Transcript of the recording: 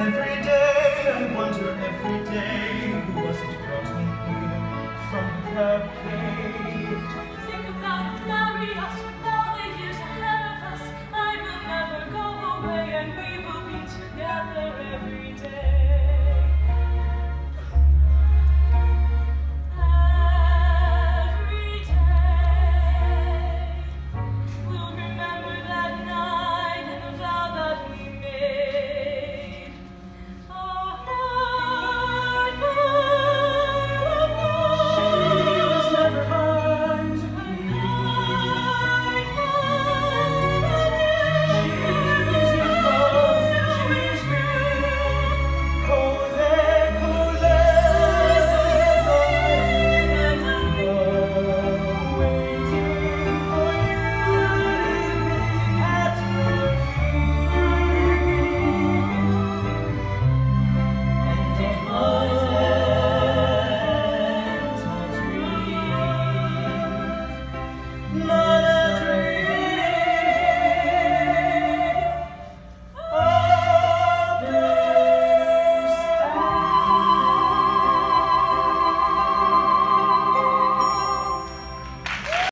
Every day I